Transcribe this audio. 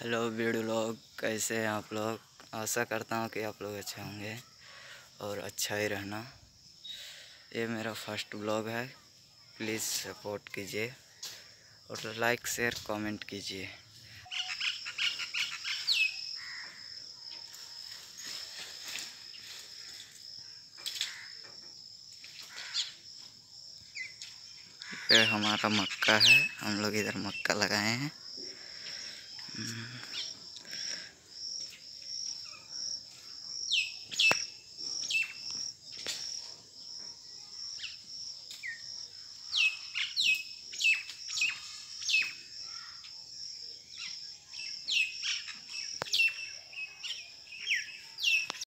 Hello video लोग कैसे हैं आप लोग? आशा करता हूँ कि आप लोग अच्छे होंगे और अच्छा ही रहना। ये मेरा फ़र्स्ट ब्लॉग है, प्लीज़ सपोर्ट कीजिए और लाइक, शेयर, कमेंट कीजिए। ये हमारा मक्का है, हम लोग इधर मक्का लगाए हैं। Mm-hmm.